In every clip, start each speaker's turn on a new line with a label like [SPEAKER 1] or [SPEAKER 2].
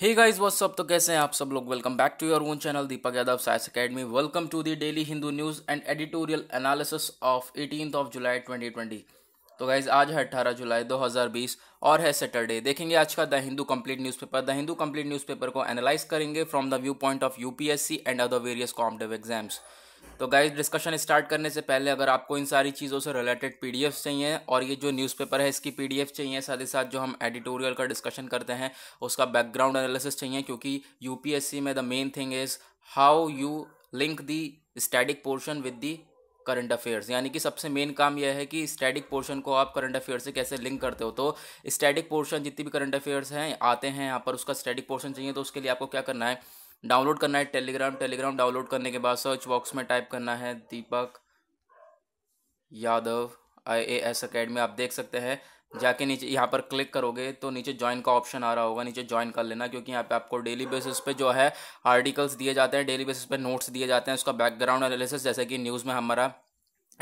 [SPEAKER 1] Hey guys what's तो कैसे हैं आप सब लोग? Welcome back to your own channel Deepak Yadav science academy welcome to the daily Hindu news and editorial analysis of 18th of July 2020 तो guys आज है 18 जुलाई 2020 और है सैटरडे देखेंगे आज का the Hindu complete newspaper the Hindu complete newspaper को analyse करेंगे from the view point of UPSC and other various competitive exams तो गाइज़ डिस्कशन स्टार्ट करने से पहले अगर आपको इन सारी चीज़ों से रिलेटेड पीडीएफ चाहिए और ये जो न्यूज़पेपर है, इसकी पीडीएफ चाहिए, साथ ही साथ जो हम एडिटोरियल का डिस्कशन करते हैं, उसका बैकग्राउंड एनालिसिस चाहिए, क्योंकि यूपीएससी में the main thing is how you link the static portion with the current affairs यानी कि सबसे मेन काम यह है कि स्टैटिक पोर्शन को आप करंट अफेयर्स से कैसे लिंक करते हो। तो स्टैटिक पोर्शन जितनी भी करंट अफेयर्स हैं, आते हैं, यहाँ पर उसका स्टैटिक पोर्शन चाहिए तो उसके लिए आपको क्या करना है डाउनलोड करना है टेलीग्राम टेलीग्राम डाउनलोड करने के बाद सर्च बॉक्स में टाइप करना है Deepak Yadav I A S academy आप देख सकते हैं। जाके नीचे, यहाँ पर क्लिक करोगे तो नीचे ज्वाइन का ऑप्शन आ रहा होगा, नीचे ज्वाइन कर लेना, क्योंकि यहाँ पे आपको डेली बेसिस पे जो है आर्टिकल्स दिए जाते हैं डेली बेसिस पे नोट्स दिए जाते हैं, उसका बैकग्राउंड एनालिसिस जैसे कि न्यूज़ में हमारा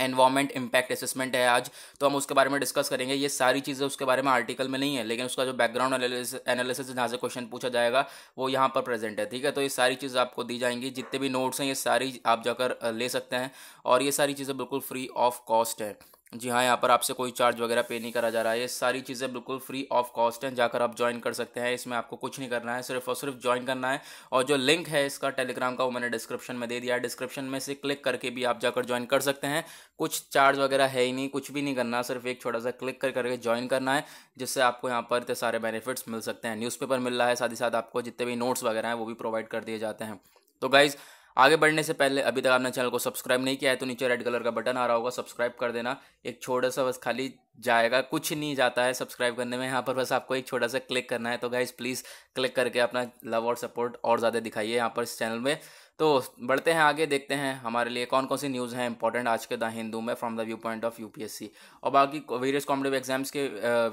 [SPEAKER 1] एनवायरमेंट इम्पैक्ट असेसमेंट है आज। तो हम उसके बारे में डिस्कस करेंगे। ये सारी चीज़ें उसके बारे में आर्टिकल में नहीं है, लेकिन उसका जो बैकग्राउंड एनालिसिस जहाँ से क्वेश्चन पूछा जाएगा, वो यहाँ पर प्रेजेंट है, ठीक है? तो ये सारी चीज़ें आपको दी जाएँगी। जितने भी नोट्स हैं, ये सारी आप जाकर ले सकते हैं। और ये सारी चीज़ें बिल्कुल फ्री ऑफ़ कॉस्ट है। जी हाँ यहाँ पर आपसे कोई चार्ज वगैरह पे नहीं करा जा रहा है। ये सारी चीज़ें बिल्कुल फ्री ऑफ़ कॉस्ट हैं, जाकर आप ज्वाइन कर सकते हैं। इसमें आपको कुछ नहीं करना है, सिर्फ़ और सिर्फ़ ज्वाइन करना है। और जो लिंक है इसका टेलीग्राम का, वो मैंने डिस्क्रिप्शन में दे दिया है। डिस्क्रिप्शन में से क्लिक करके भी आप जाकर ज्वाइन कर सकते हैं। कुछ चार्ज वगैरह है ही नहीं, कुछ भी नहीं करना, सिर्फ़ एक छोटा सा क्लिक कर करके ज्वाइन करना है, जिससे आपको यहाँ पर इतने सारे बेनिफिट्स मिल सकते हैं। न्यूज़पेपर मिल रहा है, साथ ही साथ आपको जितने भी नोट्स वगैरह हैं, वो भी प्रोवाइड कर दिए जाते हैं। तो गाइज़ आगे बढ़ने से पहले, अभी तक आपने चैनल को सब्सक्राइब नहीं किया है तो नीचे रेड कलर का बटन आ रहा होगा सब्सक्राइब कर देना। एक छोटा सा बस खाली जाएगा, कुछ नहीं जाता है सब्सक्राइब करने में। यहाँ पर बस आपको एक छोटा सा क्लिक करना है। तो गाइज़ प्लीज़ क्लिक करके अपना लव और सपोर्ट और ज़्यादा दिखाइए यहाँ पर इस चैनल में। तो बढ़ते हैं आगे, देखते हैं हमारे लिए कौन कौन सी न्यूज़ हैं इंपॉर्टेंट आज के द हिंदू में from the view point of UPSC और बाकी वेरियस कॉम्पिटिव एग्ज़ाम्स के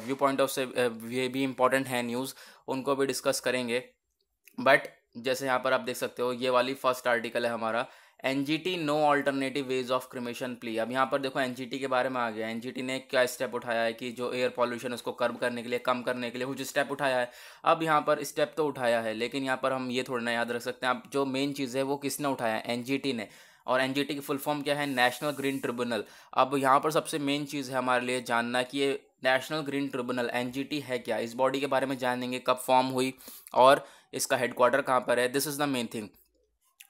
[SPEAKER 1] व्यू पॉइंट ऑफ़ से ये भी इंपॉर्टेंट हैं न्यूज़ उनको भी डिस्कस करेंगे। बट जैसे यहाँ पर आप देख सकते हो, ये वाली फ़र्स्ट आर्टिकल है हमारा N G T no alternative ways of cremation plea अब यहाँ पर देखो एन जी टी के बारे में आ गया। एन जी टी ने क्या स्टेप उठाया है कि जो एयर पॉल्यूशन उसको कर्व करने के लिए, कम करने के लिए कुछ स्टेप उठाया है। अब यहाँ पर स्टेप तो उठाया है, लेकिन यहाँ पर हम ये थोड़ा ना याद रख सकते हैं। अब जो मेन चीज़ है, वो किसने उठाया? है एन जी टी ने। और एन जी टी की फुल फॉर्म क्या है? नेशनल ग्रीन ट्रिब्यूनल अब यहाँ पर सबसे मेन चीज़ है हमारे लिए जानना कि ये national green tribunal N G T है क्या? इस बॉडी के बारे में जानेंगे कब फॉर्म हुई और इसका हेडक्वार्टर कहाँ पर है? This is the main thing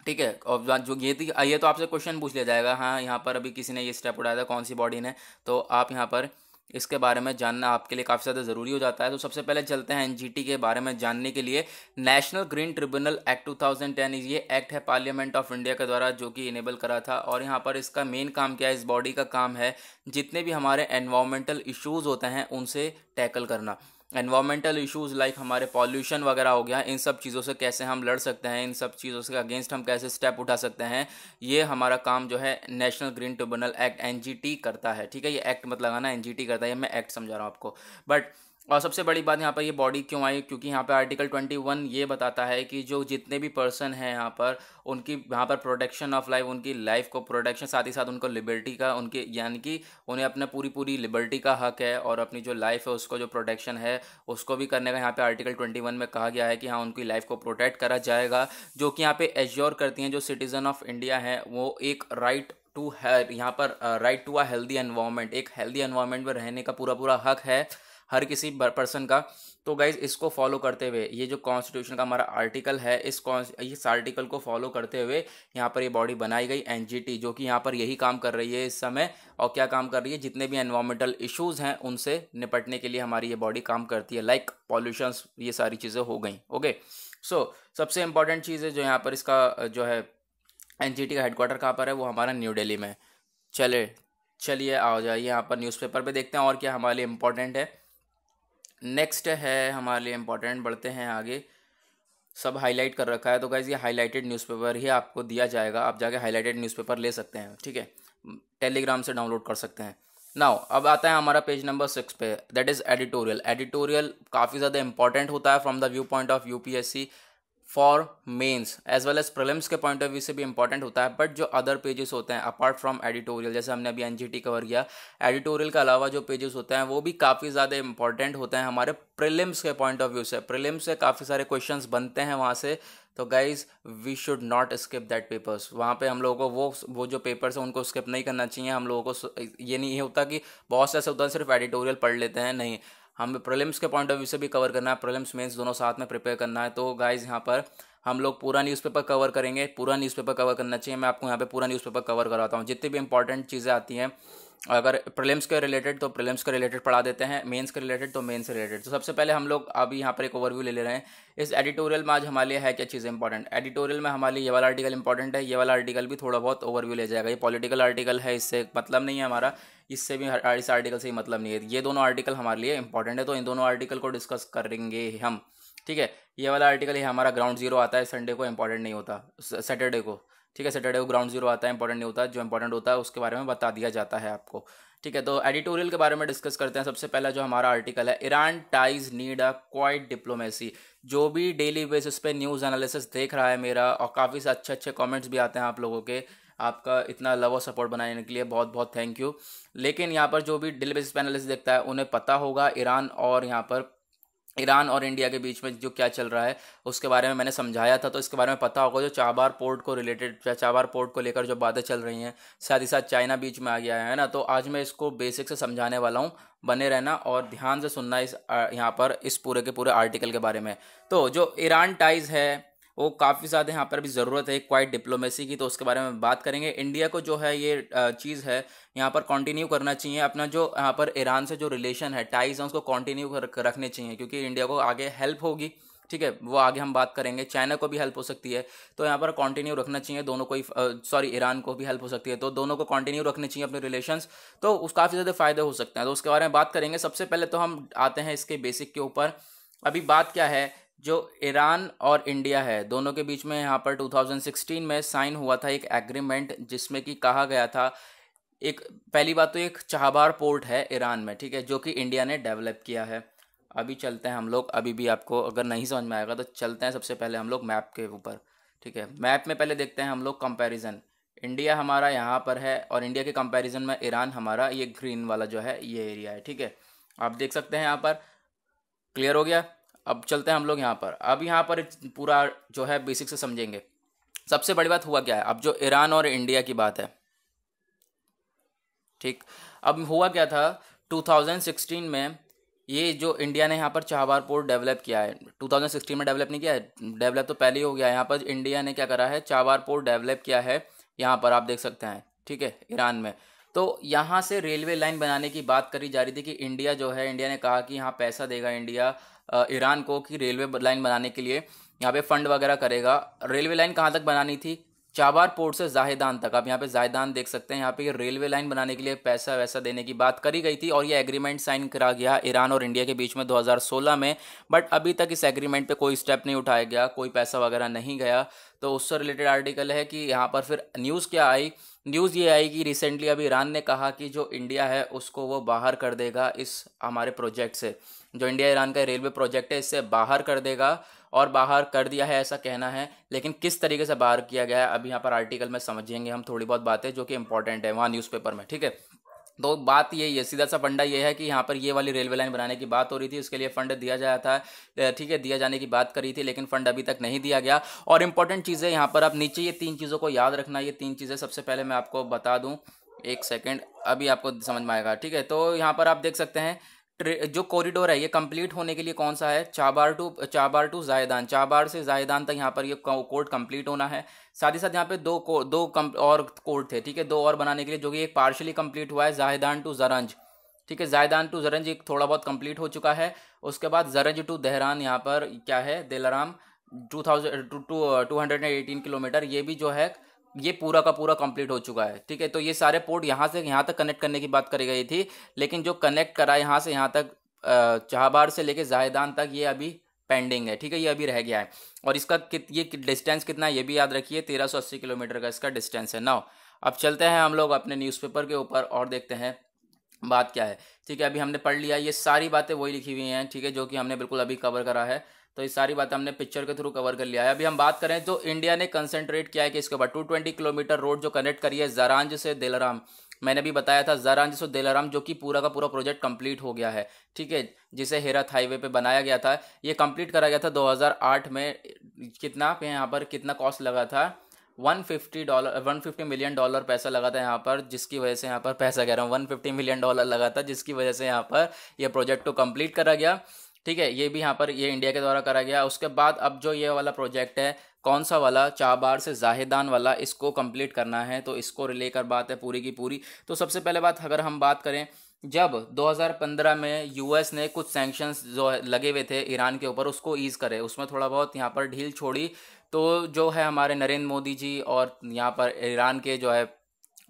[SPEAKER 1] ठीक है? और जो ये थी, ये तो आपसे क्वेश्चन पूछ लिया जाएगा। हाँ यहाँ पर अभी किसी ने ये स्टेप उठाया था, कौन सी बॉडी ने? तो आप यहाँ पर इसके बारे में जानना आपके लिए काफ़ी ज़्यादा ज़रूरी हो जाता है। तो सबसे पहले चलते हैं एनजीटी के बारे में जानने के लिए। नेशनल ग्रीन ट्रिब्यूनल एक्ट 2010 ये एक्ट है पार्लियामेंट ऑफ़ इंडिया के द्वारा, जो कि इनेबल करा था। और यहाँ पर इसका मेन काम क्या है, इस बॉडी का काम है, जितने भी हमारे एनवायरमेंटल इशूज़ होते हैं, उनसे टैकल करना। एनवायरमेंटल इशूज़ लाइक हमारे पॉल्यूशन वगैरह हो गया, इन सब चीज़ों से कैसे हम लड़ सकते हैं, इन सब चीज़ों से अगेंस्ट हम कैसे स्टेप उठा सकते हैं, ये हमारा काम जो है national green tribunal act NGT करता है, ठीक है? ये एक्ट मत लगाना एनजीटी करता है, ये मैं एक्ट समझा रहा हूँ आपको। बट और सबसे बड़ी बात यहाँ पर ये बॉडी क्यों आई? क्योंकि यहाँ पर आर्टिकल ट्वेंटी वन ये बताता है कि जो जितने भी पर्सन हैं यहाँ पर, उनकी, यहाँ पर प्रोटेक्शन ऑफ़ लाइफ उनकी लाइफ को प्रोटेक्शन साथ ही साथ उनको लिबर्टी का, उनके, यानी कि उन्हें अपने पूरी पूरी लिबर्टी का हक है और अपनी जो लाइफ है, उसको जो प्रोटेक्शन है, उसको भी करने का यहाँ पर आर्टिकल ट्वेंटी में कहा गया है कि हाँ उनकी लाइफ को प्रोटेक्ट करा जाएगा, जो कि यहाँ पर एश्योर करती हैं जो सिटीज़न ऑफ़ इंडिया है, वो एक राइट टू है यहाँ पर right to a healthy environment एक हेल्दी एनवायरनमेंट में रहने का पूरा पूरा हक है हर किसी पर्सन का। तो गाइज़ इसको फॉलो करते हुए, ये जो कॉन्स्टिट्यूशन का हमारा आर्टिकल है, इस इस आर्टिकल को फॉलो करते हुए, यहाँ पर ये बॉडी बनाई गई एनजीटी जो कि यहाँ पर यही काम कर रही है इस समय, और क्या काम कर रही है, जितने भी एनवायरमेंटल इश्यूज़ हैं, उनसे निपटने के लिए हमारी ये बॉडी काम करती है लाइक पॉल्यूशन ये सारी चीज़ें हो गई ओके सो सबसे इंपॉर्टेंट चीज़ है जो यहाँ पर इसका, जो है एन जी टी का हेडक्वार्टर कहाँ पर है, वो हमारा न्यू दिल्ली में चले, चलिए आ जाइए यहाँ पर न्यूज़पेपर पे, देखते हैं और क्या हमारे लिए इम्पोर्टेंट है। नेक्स्ट है, हमारे लिए इम्पोर्टेंट बढ़ते हैं आगे। सब हाईलाइट कर रखा है। तो गाइज़ ये हाईलाइटेड न्यूज़पेपर ही आपको दिया जाएगा। आप जाके हाईलाइटेड न्यूज़पेपर ले सकते हैं, ठीक है? टेलीग्राम से डाउनलोड कर सकते हैं। नाउ अब आता है हमारा पेज नंबर सिक्स पे। दैट इज़ एडिटोरियल एडिटोरियल काफ़ी ज़्यादा इंपॉर्टेंट होता है from the view point of UPSC for mains as well as prelims के पॉइंट ऑफ़ व्यू से भी इंपॉर्टेंट होता है बट जो अदर पेजेस होते हैं अपार्ट फ्रॉम एडिटोरियल जैसे हमने अभी एन कवर किया एडिटोरियल के अलावा जो पेजेस होते हैं, वो भी काफ़ी ज़्यादा इंपॉर्टेंट होते हैं हमारे प्रिलिम्स के पॉइंट ऑफ़ व्यू से। प्रिलिम्स से काफ़ी सारे क्वेश्चंस बनते हैं वहाँ से। तो guys we should not skip that papers वहाँ पे हम लोगों को वो वो जो पेपर्स हैं, उनको स्किप नहीं करना चाहिए। हम लोगों को ये नहीं होता कि बहुत से ऐसे होता है, सिर्फ़ एडिटोरियल पढ़ लेते हैं, नहीं। हमें प्रिलिम्स के पॉइंट ऑफ़ व्यू से भी कवर करना है प्रिलिम्स मेंस दोनों साथ में प्रिपेयर करना है तो गाइज़ यहाँ पर हम लोग पूरा न्यूज़पेपर कवर करेंगे, पूरा न्यूज़पेपर कवर करना चाहिए, मैं आपको यहाँ पे पूरा न्यूज़पेपर कवर कराता हूँ, जितनी भी इंपॉर्टेंट चीज़ें आती हैं अगर प्रिलिम्स के रिलेटेड तो प्रिलिम्स के रिलेटेड पढ़ा देते हैं मेंस के रिलेटेड तो मेंस से रिलेटेड तो सबसे पहले हम लोग अभी यहाँ पर एक ओवरव्यू ले ले रहे हैं। इस एडिटोरियल में आज हमारे लिए है क्या चीज़ इंपॉर्टेंट एडिटोरियल में हमारे लिए ये वाला आर्टिकल इंपॉर्टेंट है, ये वाला आर्टिकल भी थोड़ा बहुत ओवरव्यू ले जाएगा। ये पॉलिटिकल आर्टिकल है, इससे मतलब नहीं है हमारा, इससे भी इस आर्टिकल से ही मतलब नहीं है। ये दोनों आर्टिकल हमारे लिए इंपॉर्टेंट है तो इन दोनों आर्टिकल को डिस्कस करेंगे हम। ठीक है? ये वाला आर्टिकल ये हमारा ग्राउंड ज़ीरो आता है संडे को इंपॉर्टेंट नहीं होता सैटरडे को। ठीक है सैटरडे को ग्राउंड ज़ीरो आता है इंपॉर्टेंट नहीं होता, जो इंपॉर्टेंट होता है उसके बारे में बता दिया जाता है आपको। ठीक है तो एडिटोरियल के बारे में डिस्कस करते हैं। सबसे पहला जो हमारा आर्टिकल है Iran ties need a quiet diplomacy जो भी डेली बेसिस पे न्यूज़ एनालिसिस देख रहा है मेरा, और काफ़ी से अच्छे अच्छे कमेंट्स भी आते हैं आप लोगों के, आपका इतना लव और सपोर्ट बनाने के लिए बहुत बहुत थैंक यू लेकिन यहाँ पर जो भी डेली बेसिस पे एनालिसिस देखता है, उन्हें पता होगा ईरान और यहाँ पर ईरान और इंडिया के बीच में जो क्या चल रहा है, उसके बारे में मैंने समझाया था तो इसके बारे में पता होगा जो चाबार पोर्ट को रिलेटेड चाबार पोर्ट को लेकर जो बातें चल रही हैं, साथ ही साथ चाइना बीच में आ गया है ना? तो आज मैं इसको बेसिक से समझाने वाला हूँ, बने रहना और ध्यान से सुनना इस यहाँ पर इस पूरे के पूरे आर्टिकल के बारे में। तो जो ईरान टाइज है वो काफ़ी ज़्यादा यहाँ पर भी ज़रूरत है क्वाइट डिप्लोमेसी की तो उसके बारे में बात करेंगे। इंडिया को जो है ये चीज़ है, यहाँ पर कंटिन्यू करना चाहिए। अपना जो यहाँ पर ईरान से जो रिलेशन है टाइज है, उसको कंटिन्यू रखने चाहिए, क्योंकि इंडिया को आगे हेल्प होगी। ठीक है, वो आगे हम बात करेंगे। चाइना को भी हेल्प हो सकती है तो यहाँ पर कंटिन्यू रखना चाहिए। दोनों को सॉरी ईरान को भी हेल्प हो सकती है तो दोनों को कंटिन्यू रखने चाहिए अपने रिलेशंस तो उस काफ़ी ज़्यादा फ़ायदे हो सकते हैं। तो उसके बारे में बात करेंगे। सबसे पहले तो हम आते हैं इसके बेसिक के ऊपर। अभी बात क्या है? जो ईरान और इंडिया है, दोनों के बीच में यहाँ पर 2016 में साइन हुआ था एक एग्रीमेंट जिसमें कि कहा गया था, एक, पहली बात तो एक चाहबार पोर्ट है ईरान में, ठीक है, जो कि इंडिया ने डेवलप किया है। अभी चलते हैं हम लोग, अभी भी आपको अगर नहीं समझ में आएगा तो चलते हैं सबसे पहले हम लोग मैप के ऊपर, ठीक है। मैप में पहले देखते हैं हम लोग कंपैरिजन इंडिया हमारा यहाँ पर है और इंडिया के कंपैरिजन में ईरान हमारा ये ग्रीन वाला जो है, ये एरिया है, ठीक है। आप देख सकते हैं यहाँ पर क्लियर हो गया? अब चलते हैं हम लोग यहाँ पर। अब यहाँ पर पूरा जो है बेसिक से समझेंगे। सबसे बड़ी बात हुआ क्या है? अब जो ईरान और इंडिया की बात है, ठीक? अब हुआ क्या था? 2016 में ये जो इंडिया ने यहाँ पर चाहबार पोर्ट डेवलप किया है 2016 में डेवलप नहीं किया है? डेवलप तो पहले ही हो गया है। यहाँ पर इंडिया ने क्या करा है? चाहबार पोर्ट डेवलप किया है यहाँ पर, आप देख सकते हैं, ठीक है, ईरान में। तो यहाँ से रेलवे लाइन बनाने की बात करी जा रही थी कि इंडिया जो है, इंडिया ने कहा कि यहाँ पैसा देगा इंडिया ईरान को कि रेलवे लाइन बनाने के लिए यहाँ पे फंड वगैरह करेगा। रेलवे लाइन कहाँ तक बनानी थी? चाबार पोर्ट से जाहिदान तक। आप यहाँ पे जाहिदान देख सकते हैं। यहाँ पे रेलवे लाइन बनाने के लिए पैसा वैसा देने की बात करी गई थी और ये एग्रीमेंट साइन करा गया ईरान और इंडिया के बीच में 2016 में। बट अभी तक इस एग्रीमेंट पे कोई स्टेप नहीं उठाया गया, कोई पैसा वगैरह नहीं गया। तो उससे रिलेटेड आर्टिकल है कि यहाँ पर फिर न्यूज़ क्या आई? न्यूज़ ये आई कि रिसेंटली अभी ईरान ने कहा कि जो इंडिया है, उसको वो बाहर कर देगा इस हमारे प्रोजेक्ट से। जो इंडिया ईरान का रेलवे प्रोजेक्ट है, इससे बाहर कर देगा और बाहर कर दिया है ऐसा कहना है, लेकिन किस तरीके से बाहर किया गया है, अभी यहाँ पर आर्टिकल में समझेंगे हम थोड़ी बहुत बातें जो कि इंपॉर्टेंट है वहाँ न्यूज़पेपर में, ठीक है? तो बात यही है सीधा सा फंडा ये है कि यहाँ पर ये वाली रेलवे लाइन बनाने की बात हो रही थी उसके लिए फंड दिया जाया था ठीक है, दिया जाने की बात करी थी, लेकिन फंड अभी तक नहीं दिया गया। और इंपॉर्टेंट चीज़ें यहाँ पर आप नीचे ये तीन चीज़ों को याद रखना, ये तीन चीज़ें सबसे पहले मैं आपको बता दूँ, एक सेकेंड अभी आपको समझ में आएगा, ठीक है? तो यहाँ पर आप देख सकते हैं जो कॉरिडोर है ये कंप्लीट होने के लिए कौन सा है? Chabahar to Chabahar to जायदान। चाबार से जायदान तक यहाँ पर ये कोर्ट कंप्लीट होना है। साथ ही साथ यहाँ पे दो को, दो कम, और कोर्ट थे ठीक है? दो और बनाने के लिए जो कि एक पार्शली कंप्लीट हुआ है जायदान टू जरंज। ठीक है? जायदान टू जरंज एक थोड़ा बहुत कंप्लीट हो चुका है। उसके बाद जरंज टू देहरान यहाँ पर क्या है? Delaram two thousand two two hundred and eighteen kilometre. ये भी जो है ये पूरा का पूरा कंप्लीट हो चुका है, ठीक है? तो ये सारे पोर्ट यहाँ से, यहाँ तक कनेक्ट करने की बात करी गई थी, लेकिन जो कनेक्ट करा यहाँ से, यहाँ तक चाहबार से लेके जायदान तक ये अभी पेंडिंग है, ठीक है? ये अभी रह गया है। और इसका कित, ये डिस्टेंस कितना है, ये भी याद रखिए, तेरह सौ अस्सी किलोमीटर का इसका डिस्टेंस है। नाउ अब चलते हैं हम लोग अपने न्यूज़पेपर के ऊपर और देखते हैं बात क्या है, ठीक है? अभी हमने पढ़ लिया, ये सारी बातें वही लिखी हुई हैं, ठीक है? जो कि हमने बिल्कुल अभी कवर करा है। तो ये सारी बातें हमने पिक्चर के थ्रू कवर कर लिया है। अभी हम बात करें तो इंडिया ने कंसेंट्रेट किया है कि इसके ऊपर टू ट्वेंटी किलोमीटर रोड जो कनेक्ट करी है जरांज से दिलराम मैंने भी बताया था जरांज से दिलराम जो कि पूरा का पूरा प्रोजेक्ट कंप्लीट हो गया है। ठीक है, जिसे हेरत हाईवे पे बनाया गया था। ये कंप्लीट करा गया था 2008 में। कितना पे यहाँ पर कितना कॉस्ट लगा था? 150 डॉलर 150 मिलियन डॉलर पैसा लगा था यहाँ पर, जिसकी वजह से यहाँ पर, पैसा कह रहा हूँ 150 मिलियन डॉलर लगा था, जिसकी वजह से यहाँ पर यह प्रोजेक्ट को कंप्लीट करा गया। ठीक है, ये भी यहाँ पर, ये इंडिया के द्वारा करा गया। उसके बाद अब जो ये वाला प्रोजेक्ट है, कौन सा वाला? चाबार से जाहिदान वाला, इसको कंप्लीट करना है तो इसको लेकर बात है पूरी की पूरी। तो सबसे पहले बात, अगर हम बात करें, जब 2015 में यूएस ने कुछ सैंक्शंस जो लगे हुए थे ईरान के ऊपर, उसको ईज़ करे। उसमें थोड़ा बहुत यहाँ पर ढील छोड़ी। तो जो है हमारे नरेंद्र मोदी जी और यहाँ पर ईरान के जो है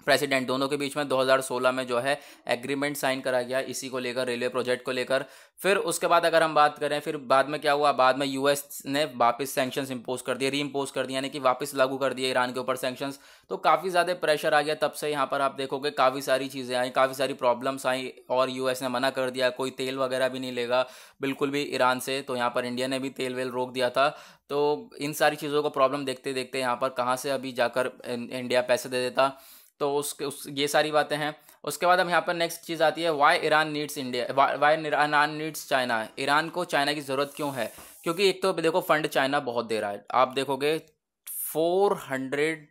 [SPEAKER 1] प्रेसिडेंट, दोनों के बीच में 2016 में जो है एग्रीमेंट साइन करा गया, इसी को लेकर रेलवे प्रोजेक्ट को लेकर। फिर उसके बाद अगर हम बात करें, फिर बाद में क्या हुआ? बाद में यूएस ने वापस सैंक्शंस इंपोज कर दिए री इम्पोज कर दिए, यानी कि वापस लागू कर दिए ईरान के ऊपर सैंक्शंस तो काफ़ी ज़्यादा प्रेशर आ गया तब से यहाँ पर आप देखोगे, काफ़ी सारी चीज़ें आई, काफ़ी सारी प्रॉब्लम्स आई, और यूएस ने मना कर दिया, कोई तेल वगैरह भी नहीं लेगा, बिल्कुल भी ईरान से। तो यहाँ पर इंडिया ने भी तेल वेल रोक दिया था। तो इन सारी चीज़ों को प्रॉब्लम देखते देखते यहाँ पर कहाँ से अभी जाकर इंडिया पैसे दे देता? तो उसके, उस, ये सारी बातें हैं। उसके बाद हम यहाँ पर नेक्स्ट चीज़ आती है why Iran needs India why Iran needs China Iran को चाइना की ज़रूरत क्यों है? क्योंकि एक तो देखो फंड चाइना बहुत दे रहा है। आप देखोगे फोर हंड्रेड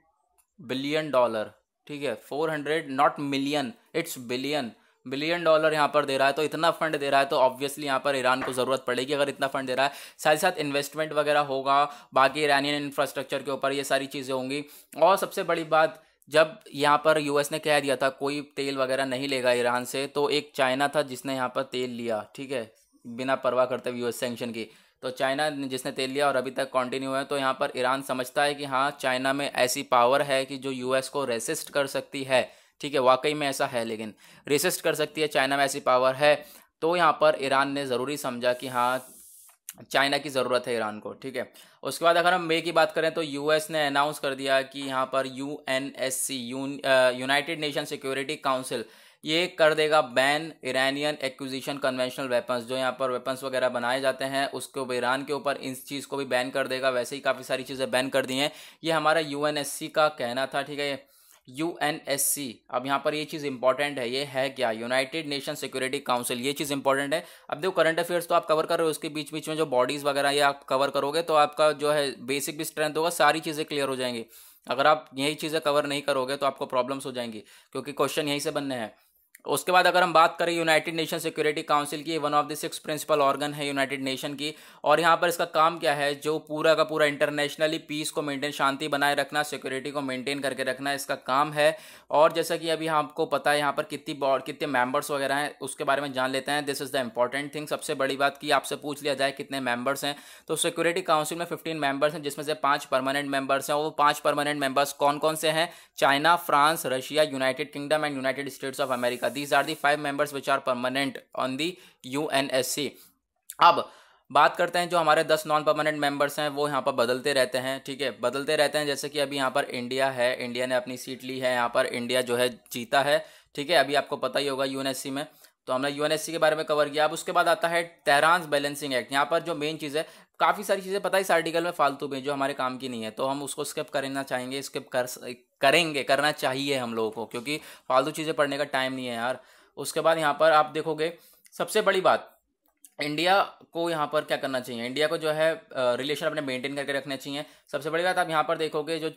[SPEAKER 1] बिलियन डॉलर ठीक है? Four hundred not million it's billion billion dollar यहाँ पर दे रहा है तो इतना फंड दे रहा है तो ऑब्वियसली यहाँ पर ईरान को ज़रूरत पड़ेगी अगर इतना फंड दे रहा है। साथ ही साथ इन्वेस्टमेंट वगैरह होगा, बाकी ईरानियन इंफ्रास्ट्रक्चर के ऊपर ये सारी चीज़ें होंगी। और सबसे बड़ी बात जब यहाँ पर यूएस ने कह दिया था, कोई तेल वगैरह नहीं लेगा ईरान से तो एक चाइना था जिसने यहाँ पर तेल लिया, ठीक है? बिना परवाह करते हुए यूएस सेंक्शन की। तो चाइना जिसने तेल लिया और अभी तक कंटिन्यू है तो यहाँ पर ईरान समझता है कि हाँ चाइना में ऐसी पावर है कि जो यूएस को रेसिस्ट कर सकती है, ठीक है? वाकई में ऐसा है, लेकिन रेसिस्ट कर सकती है, चाइना में ऐसी पावर है। तो यहाँ पर ईरान ने ज़रूरी समझा कि हाँ चाइना की ज़रूरत है ईरान को, ठीक है? उसके बाद अगर हम मे की बात करें तो यूएस ने अनाउंस कर दिया कि यहाँ पर U N S C United Nation Security Council ये कर देगा ban Iranian acquisition conventional weapons जो यहाँ पर वेपन्स वगैरह बनाए जाते हैं, उसके ईरान के ऊपर इस चीज़ को भी बैन कर देगा, वैसे ही काफ़ी सारी चीज़ें बैन कर दी हैं। ये हमारा यूएनएससी का कहना था, ठीक है? यू एन एस सी अब यहाँ पर ये चीज़ इंपॉर्टेंट है, ये है क्या? यूनाइटेड नेशन सिक्योरिटी काउंसिल ये चीज़ इंपॉर्टेंट है। अब देखो करंट अफेयर्स तो आप कवर कर रहे हो, उसके बीच बीच में जो बॉडीज़ वगैरह ये आप कवर करोगे तो आपका जो है बेसिक भी स्ट्रेंथ होगा, सारी चीज़ें क्लियर हो जाएँगी। अगर आप यही चीज़ें कवर नहीं करोगे तो आपको प्रॉब्लम्स हो जाएँगी, क्योंकि क्वेश्चन यहीं से बनने हैं। उसके बाद अगर हम बात करें यूनाइटेड नेशन सिक्योरिटी काउंसिल की one of the six principal organ है यूनाइटेड नेशन की, और यहाँ पर इसका काम क्या है? जो पूरा का पूरा इंटरनेशनली पीस को मेंटेन शांति बनाए रखना सिक्योरिटी को मेंटेन करके रखना इसका काम है। और जैसा कि अभी आपको पता है, यहाँ पर कितनी कितने मेंबर्स वगैरह हैं, उसके बारे में जान लेते हैं। This is the important thing सबसे बड़ी बात की आपसे पूछ लिया जाए कितने मेंबर्स हैं। तो सिक्योरिटी काउंसिल में फिफ्टीन मेंबर्स हैं, जिसमें से पाँच परमानेंट मेंबर्स हैं। वो पाँच परमानेंट मेंबर्स कौन कौन से हैं? China France Russia United Kingdom and United States of America these are the five members which are permanent on the U अब बात करते हैं जो हमारे दस नॉन परमानेंट मेंबर्स हैं, वो यहाँ पर बदलते रहते हैं, ठीक है? बदलते रहते हैं जैसे कि अभी यहाँ पर इंडिया है इंडिया ने अपनी सीट ली है, यहाँ पर इंडिया जो है जीता है, ठीक है? अभी आपको पता ही होगा यूएनएससी में। तो हमने यूएनएससी के बारे में कवर किया। अब उसके बाद आता है तेहरान बैलेंसिंग एक्ट यहाँ पर जो मेन चीज़ है, काफ़ी सारी चीज़ें, पता है इस आर्टिकल में फालतू में जो हमारे काम की नहीं है तो हम उसको स्किप करना चाहेंगे स्किप कर करेंगे, करना चाहिए हम लोगों को, क्योंकि फालतू चीज़ें पढ़ने का टाइम नहीं है यार। उसके बाद यहाँ पर आप देखोगे, सबसे बड़ी बात इंडिया को यहाँ पर क्या करना चाहिए? इंडिया को जो है रिलेशन अपने मेंटेन करके रखने चाहिए। सबसे बड़ी बात, आप यहाँ पर देखोगे, जो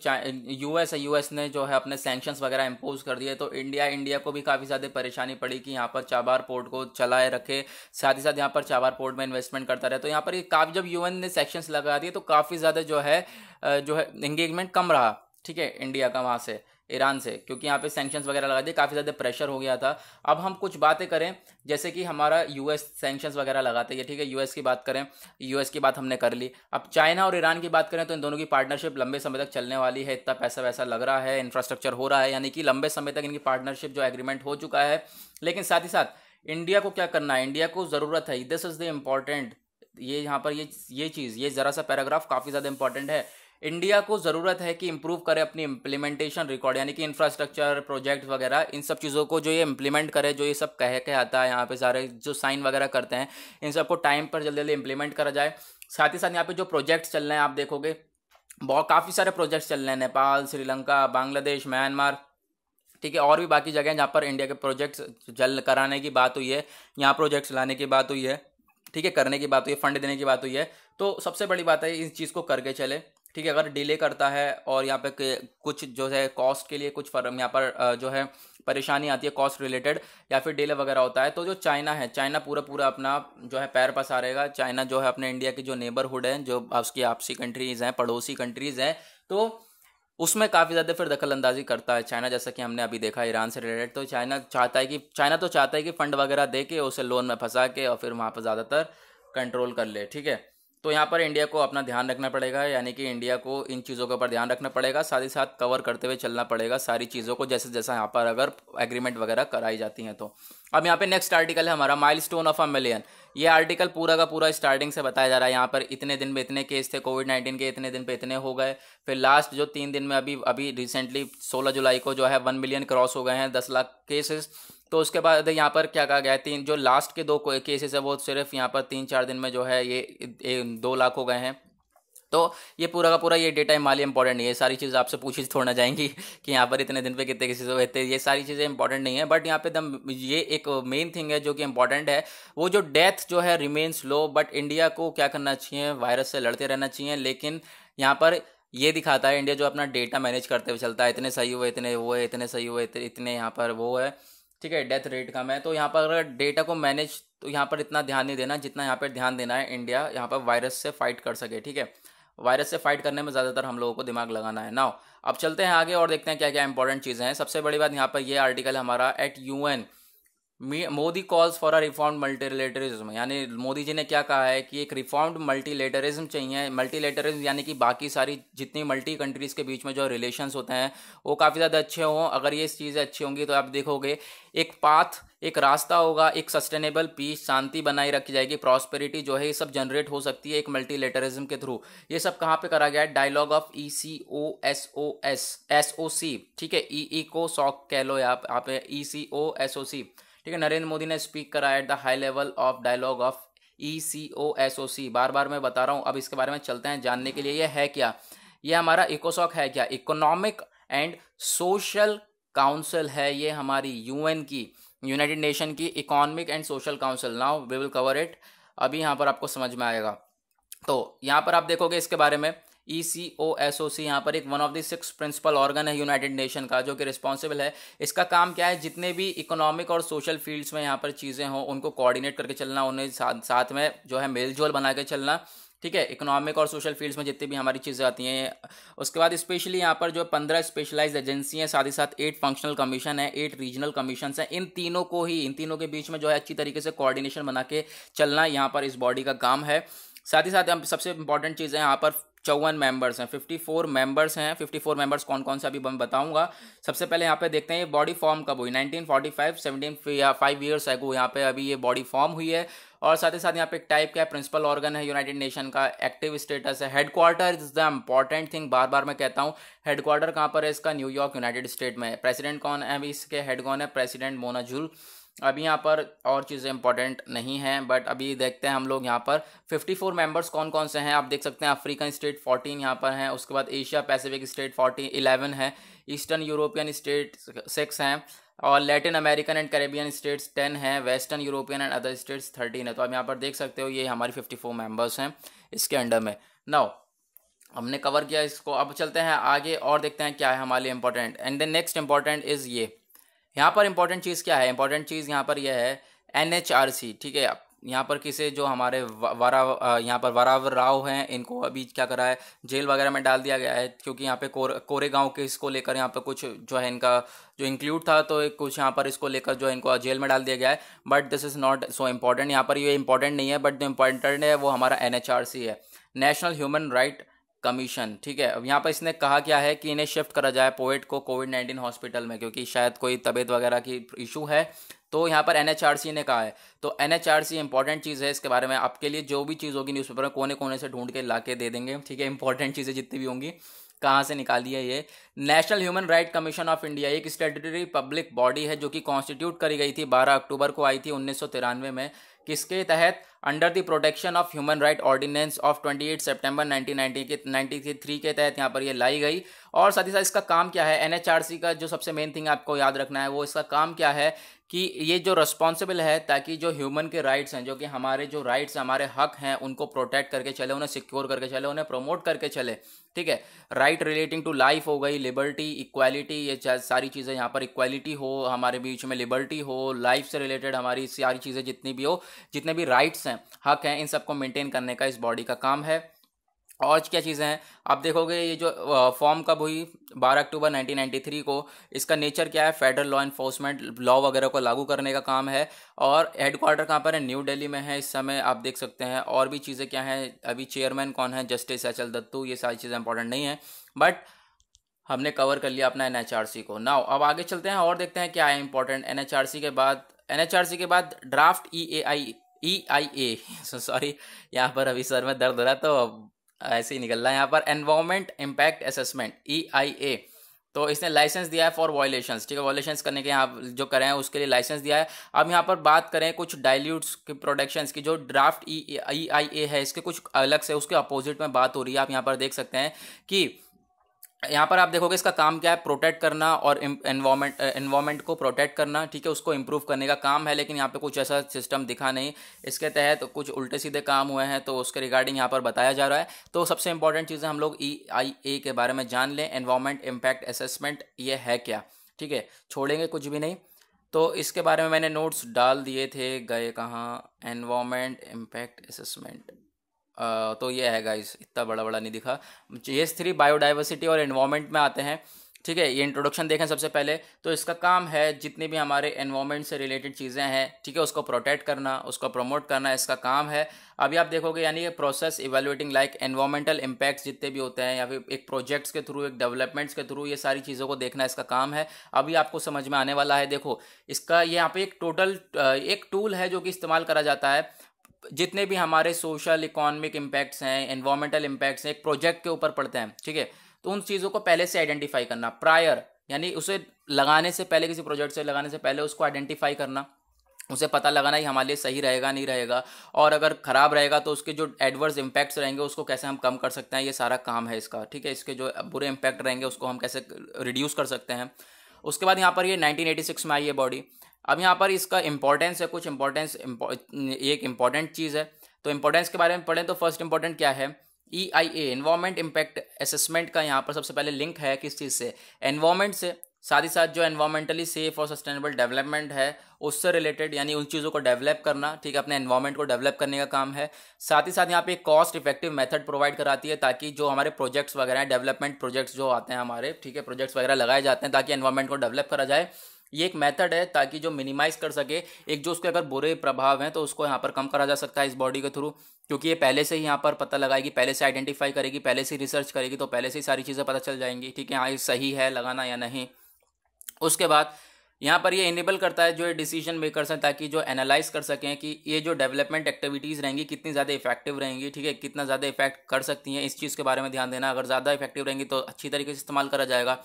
[SPEAKER 1] यूएस है यूएस ने जो है अपने सैंक्शंस वगैरह इम्पोज कर दिए तो इंडिया इंडिया को भी काफ़ी ज़्यादा परेशानी पड़ी कि यहाँ पर चाबार पोर्ट को चलाए रखे, साथ ही साथ यहाँ पर चाबार पोर्ट में इन्वेस्टमेंट करता रहे। तो यहाँ पर काफ़ी, जब यूएन ने सेक्शंस लगा दिए तो काफ़ी ज़्यादा जो है जो है इंगेजमेंट कम रहा। ठीक है इंडिया का वहाँ से ईरान से, क्योंकि यहाँ पे सैंक्शंस वगैरह लगा दिए, काफ़ी ज़्यादा प्रेशर हो गया था। अब हम कुछ बातें करें, जैसे कि हमारा यूएस सैंक्शंस वगैरह लगाते हैं, ठीक है यूएस की बात करें यूएस की बात हमने कर ली। अब चाइना और ईरान की बात करें तो इन दोनों की पार्टनरशिप लंबे समय तक चलने वाली है, इतना पैसा वैसा लग रहा है इंफ्रास्ट्रक्चर हो रहा है, यानी कि लंबे समय तक इनकी पार्टनरशिप जो एग्रीमेंट हो चुका है। लेकिन साथ ही साथ इंडिया को क्या करना है? इंडिया को ज़रूरत है दिस इज़ द इंपॉर्टेंट ये यहाँ पर ये ये चीज़, ये ज़रा सा पैराग्राफ काफ़ी ज़्यादा इंपॉर्टेंट है। इंडिया को ज़रूरत है कि इम्प्रूव करे अपनी इम्प्लीमेंटेशन रिकॉर्ड यानी कि इंफ्रास्ट्रक्चर प्रोजेक्ट वगैरह, इन सब चीज़ों को जो ये इम्प्लीमेंट करे, जो ये सब कह के आता है यहाँ पे सारे, जो साइन वगैरह करते हैं, इन सबको टाइम पर जल्दी जल्दी इंप्लीमेंट करा जाए। साथ ही साथ यहाँ पे जो प्रोजेक्ट्स चल रहे हैं, आप देखोगे, बहुत, काफ़ी सारे प्रोजेक्ट्स चल रहे हैं, नेपाल, श्रीलंका, बांग्लादेश, म्यांमार, ठीक है, और भी बाकी जगह जहाँ पर इंडिया के प्रोजेक्ट्स जल, कराने की बात हुई है, यहाँ प्रोजेक्ट्स लाने की बात हुई है, ठीक है, करने की बात हुई है फंड देने की बात हुई है। तो सबसे बड़ी बात है, इस चीज़ को करके चले। ठीक है, अगर डिले करता है और यहाँ पे कुछ जो है कॉस्ट के लिए कुछ फर्म यहाँ पर जो है परेशानी आती है कॉस्ट रिलेटेड या फिर डिले वगैरह होता है तो जो चाइना है, चाइना पूरा पूरा अपना जो है पैर पसा रहेगा। चाइना जो है अपने इंडिया की जो नेबरहुड है, जो उसकी आपसी कंट्रीज़ हैं, पड़ोसी कंट्रीज़ हैं तो उसमें काफ़ी ज़्यादा फिर दखल अंदाजी करता है चाइना, जैसा कि हमने अभी देखा ईरान से रिलेटेड तो चाइना चाहता है कि, चाइना तो चाहता है कि फ़ंड वगैरह दे के उसे लोन में फंसा के और फिर वहाँ पर ज़्यादातर कंट्रोल कर ले, ठीक है? तो यहाँ पर इंडिया को अपना ध्यान रखना पड़ेगा, यानी कि इंडिया को इन चीज़ों के ऊपर ध्यान रखना पड़ेगा, साथ ही साथ कवर करते हुए चलना पड़ेगा सारी चीज़ों को जैसे जैसा यहाँ पर अगर एग्रीमेंट वगैरह कराई जाती हैं तो। अब यहाँ पे नेक्स्ट आर्टिकल है हमारा milestone of a million ये आर्टिकल पूरा का पूरा स्टार्टिंग से बताया जा रहा है यहाँ पर, इतने दिन में इतने केस थे कोविड नाइन्टीन के इतने दिन पे इतने हो गए, फिर लास्ट जो तीन दिन में अभी अभी रिसेंटली सोलह जुलाई को जो है वन मिलियन क्रॉस हो गए हैं, दस लाख केसेस तो उसके बाद यहाँ पर क्या कहा गया है? तीन, जो लास्ट के दो केसेस है, वो सिर्फ़ यहाँ पर तीन चार दिन में जो है ये दो लाख हो गए हैं। तो ये पूरा का पूरा ये डेटा माली इंपॉर्टेंट नहीं है। सारी चीज़ आपसे पूछी छोड़ना जाएँगी कि यहाँ पर इतने दिन पे कितने केसेस हुए थे। ये सारी चीज़ें इंपॉर्टेंट नहीं है बट यहाँ पे दम, ये एक मेन थिंग है जो कि इंपॉर्टेंट है। वो जो डेथ जो है रिमेन्स लो बट इंडिया को क्या करना चाहिए? वायरस से लड़ते रहना चाहिए, लेकिन यहाँ पर ये दिखाता है इंडिया जो अपना डेटा मैनेज करते हुए चलता है, इतने सही हुए, इतने वो है इतने सही हुए, इतने यहाँ पर वो है। ठीक है डेथ रेट कम है। तो यहाँ पर अगर डेटा को मैनेज तो यहाँ पर इतना ध्यान नहीं देना, जितना यहाँ पर ध्यान देना है इंडिया यहाँ पर वायरस से फाइट कर सके, ठीक है? वायरस से फाइट करने में ज़्यादातर हम लोगों को दिमाग लगाना है। नाउ अब चलते हैं आगे और देखते हैं क्या क्या इंपॉर्टेंट चीज़ें हैं। सबसे बड़ी बात यहाँ पर ये आर्टिकल हमारा at U N Modi calls for a reformed multilateralism यानी मोदी जी ने क्या कहा है कि एक रिफॉर्म्ड मल्टीलेटरिज्म चाहिए मल्टीलेटरिज्म यानी कि बाकी सारी जितनी मल्टी कंट्रीज़ के बीच में जो रिलेशंस होते हैं, वो काफ़ी ज़्यादा अच्छे हों। अगर ये चीज़ें अच्छी होंगी तो आप देखोगे, एक पाथ एक रास्ता होगा, एक सस्टेनेबल पीस शांति बनाई रखी जाएगी प्रॉस्पेरिटी जो है ये सब जनरेट हो सकती है एक मल्टीलेटरिज्म के थ्रू ये सब कहाँ पे करा गया है? Dialogue of E C O S O S S O C ठीक है? ई ई को सॉक कह लो आप ई C O S O C ठीक है, नरेंद्र मोदी ने स्पीक करा at the high level of dialogue of E C O S O C बार बार मैं बता रहा हूँ, अब इसके बारे में चलते हैं जानने के लिए यह है क्या? यह हमारा इकोसॉक है क्या? इकोनॉमिक एंड सोशल काउंसिल है ये हमारी यूएन की यूनाइटेड नेशन की economic and social council now we will cover it अभी यहाँ पर आपको समझ में आएगा। तो यहाँ पर आप देखोगे इसके बारे में ई सी ओ एस ओ सी यहाँ पर एक one of the six principal organ है यूनाइटेड नेशन का, जो कि रिस्पॉन्सिबल है। इसका काम क्या है? जितने भी इकोनॉमिक और सोशल फील्ड्स में यहाँ पर चीज़ें हों, उनको कोऑर्डिनेट करके चलना, उन्हें साथ साथ में जो है मेल जोल बना के चलना, ठीक है? इकोनॉमिक और सोशल फील्ड्स में जितनी भी हमारी चीज़ें आती हैं उसके बाद स्पेशली यहाँ पर जो पंद्रह स्पेशलाइज एजेंसी हैं, साथ ही साथ एट फंक्शनल कमीशन है एट रीजनल कमीशन हैं, इन तीनों को ही, इन तीनों के बीच में जो है अच्छी तरीके से कोऑर्डिनेशन बना के चलना यहाँ पर इस बॉडी का काम है। साथ ही साथ सबसे इंपॉर्टेंट चीज़ है यहाँ पर चौवन मेंबर्स हैं फिफ्टी फोर मेंबर्स हैं। फिफ्टी फोर मेंबर्स कौन कौन से अभी मैं बताऊँगा। सबसे पहले यहाँ पे देखते हैं, ये बॉडी फॉर्म कब हुई? Nineteen forty five seventeen five years ago यहाँ पे अभी ये बॉडी फॉर्म हुई है। और साथ ही साथ यहाँ पे एक टाइप का प्रिंसिपल ऑर्गन है यूनाइटेड नेशन का एक्टिव स्टेटस है। Headquarter is the important thing बार बार मैं कहता हूँ हेडक्वार्टर कहाँ पर है? इसका न्यूयॉर्क यूनाइटेड स्टेट में प्रेसिडेंट कौन है? अभी इसके हेड कौन है? प्रेसिडेंट मोनाजुल अभी यहाँ पर और चीज़ें इंपॉर्टेंट नहीं हैं बट अभी देखते हैं हम लोग यहाँ पर। 54 मेंबर्स कौन कौन से हैं? आप देख सकते हैं अफ्रीकन स्टेट 14 यहाँ पर हैं, उसके बाद एशिया पैसिफिक स्टेट 14 11 है ईस्टर्न यूरोपियन स्टेट सिक्स हैं, और Latin American and Caribbean states ten हैं western European and other states thirteen है। तो आप यहाँ पर देख सकते हो ये हमारी फिफ्टी फोर मेंबर्स हैं इसके अंडर में। नाउ हमने कवर किया इसको। अब चलते हैं आगे और देखते हैं क्या है हमारे लिए important and then next important is ये। यहाँ पर इंपॉर्टेंट चीज़ क्या है? इंपॉर्टेंट चीज़ यहाँ पर यह है एन एच आर सी ठीक है? यहाँ पर किसे जो हमारे वरा यहाँ पर वरावर राव हैं, इनको अभी क्या करा है? जेल वगैरह में डाल दिया गया है, क्योंकि यहाँ पे कोर कोरे गाँव के इसको लेकर यहाँ पर कुछ जो है इनका, जो इंक्लूड था तो कुछ यहाँ पर इसको लेकर जो इनको जेल में डाल दिया गया है। But this is not so important यहाँ पर ये इंपॉर्टेंट नहीं है बट जो इंपॉर्टेंट है वो हमारा एन एच आर सी है। नेशनल ह्यूमन राइट कमीशन, ठीक है? अब यहाँ पर इसने कहा क्या है कि इन्हें शिफ्ट करा जाए पोएट को कोविड नाइन्टीन हॉस्पिटल में, क्योंकि शायद कोई तबीयत वगैरह की इशू है। तो यहाँ पर एनएचआरसी ने कहा है। तो एनएचआरसी इंपॉर्टेंट चीज़ है इसके बारे में। आपके लिए जो भी चीज़ होगी न्यूज़पेपर में कोने कोने से ढूंढ के ला के दे देंगे, ठीक है? इंपॉर्टेंट चीज़ें जितनी भी होंगी। कहाँ से निकाली है ये? National Human Right Commission of India, एक स्टेटरी पब्लिक बॉडी है जो कि कॉन्स्टिट्यूट करी गई थी 12 अक्टूबर को आई थी उन्नीस सौ तिरानवे में। किसके तहत? Under the protection of human right ordinance of 28 September 1990 के 93 के तहत यहाँ पर ये लाई गई। और साथ ही साथ इसका काम क्या है? एनएचआरसी का जो सबसे मेन थिंग आपको याद रखना है, वो इसका काम क्या है? कि ये जो रिस्पॉन्सिबल है ताकि जो ह्यूमन के राइट्स हैं, जो कि हमारे जो राइट्स हमारे हक हैं, उनको प्रोटेक्ट करके चले, उन्हें सिक्योर करके चले, उन्हें प्रमोट करके चले, ठीक है? राइट रिलेटिंग टू लाइफ हो गई लिबर्टी इक्वालिटी ये सारी चीज़ें यहाँ पर इक्वालिटी हो, हमारे बीच में लिबर्टी हो लाइफ से रिलेटेड हमारी सारी चीज़ें जितनी भी हो, जितने भी राइट्स हैं, हक हैं, इन सबको मेंटेन करने का इस बॉडी का काम है। और क्या चीज़ें हैं? आप देखोगे ये जो फॉर्म कब हुई? 12 अक्टूबर 1993 को। इसका नेचर क्या है? फेडरल लॉ इन्फोर्समेंट लॉ वगैरह को लागू करने का काम है और हेडक्वार्टर कहाँ पर है? न्यू दिल्ली में है। इस समय आप देख सकते हैं और भी चीज़ें क्या हैं? अभी चेयरमैन कौन है? Justice H L Dattu. ये सारी चीज़ें इंपॉर्टेंट नहीं है। बट हमने कवर कर लिया अपना एनएचआरसी को। नाउ अब आगे चलते हैं और देखते हैं क्या है इंपॉर्टेंट एन के बाद एनएचआरसी के बाद draft E A I E I A sorry यहाँ पर अभी सर में दर्द हो रहा तो ऐसे ही निकल रहा है। यहाँ पर environment impact assessment E I A तो इसने लाइसेंस दिया है फॉर वॉयलेशंस ठीक है? वॉयलेशंस करने के यहाँ जो करें हैं, उसके लिए लाइसेंस दिया है। अब यहाँ पर बात करें कुछ डाइल्यूट्स की प्रोडक्शंस की, जो ड्राफ्ट ई आई ए है, इसके कुछ अलग से, उसके अपोजिट में बात हो रही है। आप यहाँ पर देख सकते हैं कि यहाँ पर आप देखोगे इसका काम क्या है प्रोटेक्ट करना और एनवायरमेंट एनवायरमेंट को प्रोटेक्ट करना, ठीक है, उसको इम्प्रूव करने का काम है, लेकिन यहाँ पे कुछ ऐसा सिस्टम दिखा नहीं। इसके तहत तो कुछ उल्टे सीधे काम हुए हैं तो उसके रिगार्डिंग यहाँ पर बताया जा रहा है। तो सबसे इंपॉर्टेंट चीज़ें हम लोग ई आई ए के बारे में जान लें। एनवायरमेंट इम्पैक्ट असेसमेंट ये है क्या, ठीक है? छोड़ेंगे कुछ भी नहीं। तो इसके बारे में मैंने नोट्स डाल दिए थे, गए कहाँ? एनवायरमेंट इम्पैक्ट असेसमेंट तो ये है गाइस इतना बड़ा बड़ा नहीं दिखा। एस थ्री बायोडाइवर्सिटी और इन्वामेंट में आते हैं, ठीक है? ये इंट्रोडक्शन देखें सबसे पहले। तो इसका काम है, जितने भी हमारे एनवायरमेंट से रिलेटेड चीज़ें हैं, ठीक है? उसको प्रोटेक्ट करना, उसको प्रमोट करना इसका काम है। अभी आप देखोगे, यानी ये process evaluating like environmental impacts जितने भी होते हैं, या फिर एक प्रोजेक्ट्स के थ्रू एक डेवलपमेंट्स के थ्रू ये सारी चीज़ों को देखना इसका काम है। अभी आपको समझ में आने वाला है, देखो, इसका यहाँ पे एक टोटल एक टूल है जो कि इस्तेमाल करा जाता है। जितने भी हमारे सोशल इकोनॉमिक इम्पैक्ट्स हैं एनवायरमेंटल इम्पैक्ट्स हैं, एक प्रोजेक्ट के ऊपर पड़ते हैं, ठीक है? तो उन चीज़ों को पहले से आइडेंटिफाई करना प्रायर यानी उसे लगाने से पहले, किसी प्रोजेक्ट से लगाने से पहले उसको आइडेंटिफाई करना, उसे पता लगाना ही हमारे लिए सही रहेगा, नहीं रहेगा, और अगर ख़राब रहेगा तो उसके जो एडवर्स इम्पैक्ट्स रहेंगे, उसको कैसे हम कम कर सकते हैं, ये सारा काम है इसका, ठीक है? इसके जो बुरे इम्पैक्ट रहेंगे, उसको हम कैसे रिड्यूस कर सकते हैं। उसके बाद यहाँ पर ये 1986 में आई है बॉडी अब यहाँ पर इसका इंपॉर्टेंस है, कुछ इंपॉर्टेंस एक इंपॉर्टेंट चीज़ है। तो इंपॉर्टेंस के बारे में पढ़ें तो फ़र्स्ट इंपॉर्टेंट क्या है? E I A environment impact assessment का यहाँ पर सबसे पहले लिंक है किस चीज़ से? एनवायरमेंट से, साथ ही साथ जो एनवायरमेंटली सेफ़ और सस्टेनेबल डेवलपमेंट है उससे रिलेटेड यानी उन चीज़ों को डेवलप करना, ठीक है, अपने एनवायरमेंट को डेवलप करने का काम है। साथ ही साथ यहाँ पे कॉस्ट इफ़ेक्टिव मेथड प्रोवाइड कराती है ताकि जो हमारे प्रोजेक्ट्स वगैरह हैं डेवलपमेंट प्रोजेक्ट्स जो आते हैं हमारे, ठीक है प्रोजेक्ट्स वगैरह लगाए जाते हैं ताकि एनवायरमेंट को डेवलप करा जाए। ये एक मेथड है ताकि जो मिनिमाइज कर सके, एक जो उसके अगर बुरे प्रभाव हैं तो उसको यहाँ पर कम करा जा सकता है इस बॉडी के थ्रू क्योंकि ये पहले से ही यहाँ पर पता लगाएगी, पहले से आइडेंटिफाई करेगी, पहले से रिसर्च करेगी तो पहले से ही सारी चीज़ें पता चल जाएँगी, ठीक है हाँ ये सही है, लगाना या नहीं। उसके बाद यहाँ पर ये इनेबल करता है जो ये डिसीज़न मेकर्स हैं ताकि जो एनालाइज कर सकें कि ये जो डेवलपमेंट एक्टिविटीज़ रहेंगी, कितनी ज़्यादा इफ़ेक्टिव रहेंगी, ठीक है? कितना ज़्यादा इफ़ेक्ट कर सकती हैं? इस चीज़ के बारे में ध्यान देना। अगर ज़्यादा इफ़ेक्टिव रहेंगी तो अच्छी तरीके से इस्तेमाल करा जाएगा।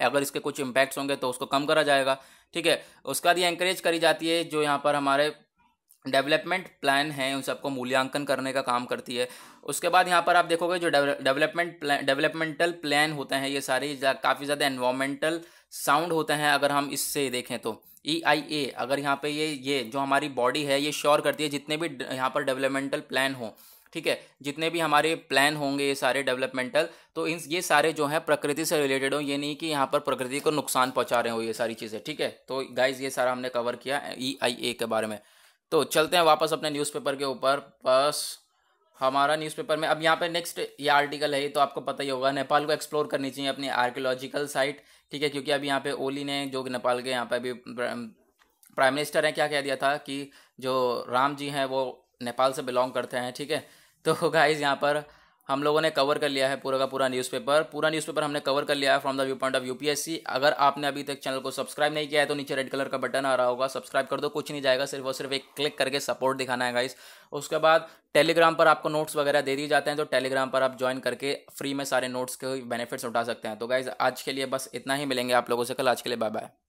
[SPEAKER 1] अगर इसके कुछ इम्पैक्ट्स होंगे तो उसको कम करा जाएगा, ठीक है? उसका बाद ये इंकरेज करी जाती है जो यहाँ पर हमारे डेवलपमेंट प्लान है, उन सबको मूल्यांकन करने का काम करती है। उसके बाद यहाँ पर आप देखोगे जो डेवलपमेंट प्लान डेवलपमेंटल प्लान होते हैं, ये सारे काफ़ी ज़्यादा एनवायरमेंटल साउंड होते हैं अगर हम इससे देखें तो। ई आई ए अगर यहाँ पे ये ये जो हमारी बॉडी है, ये श्योर करती है, जितने भी यहाँ पर डेवलपमेंटल प्लान हो, ठीक है? जितने भी हमारे प्लान होंगे, ये सारे डेवलपमेंटल तो इन ये सारे जो हैं प्रकृति से रिलेटेड हो, ये नहीं कि यहाँ पर प्रकृति को नुकसान पहुँचा रहे हो ये सारी चीज़ें, ठीक है? तो गाइज़ ये सारा हमने कवर किया ई आई ए के बारे में। तो चलते हैं वापस अपने न्यूज़पेपर के ऊपर, बस हमारा न्यूज़पेपर में, अब यहाँ पे नेक्स्ट ये आर्टिकल है तो आपको पता ही होगा, नेपाल को एक्सप्लोर करनी चाहिए अपनी आर्कियोलॉजिकल साइट ठीक है, क्योंकि अभी यहाँ पे ओली ने, जो कि नेपाल के यहाँ पे अभी प्राइम मिनिस्टर हैं, क्या कह दिया था कि जो राम जी हैं, वो नेपाल से बिलोंग करते हैं, ठीक है? तो गाइज़ यहाँ पर हम लोगों ने कवर कर लिया है पूरा का पूरा न्यूज़पेपर पूरा न्यूज़पेपर हमने कवर कर लिया है from the view point of UPSC अगर आपने अभी तक चैनल को सब्सक्राइब नहीं किया है तो नीचे रेड कलर का बटन आ रहा होगा। सब्सक्राइब कर दो, कुछ नहीं जाएगा, सिर्फ़ और सिर्फ़ एक क्लिक करके सपोर्ट दिखाना है गाइस उसके बाद टेलीग्राम पर आपको नोट्स वगैरह दे दिए जाते हैं तो टेलीग्राम पर आप ज्वाइन करके फ्री में सारे नोट्स के बेनिफिट्स उठा सकते हैं। तो गाइज़ आज के लिए बस इतना ही। मिलेंगे आप लोगों से कल। आज के लिए बाय बाय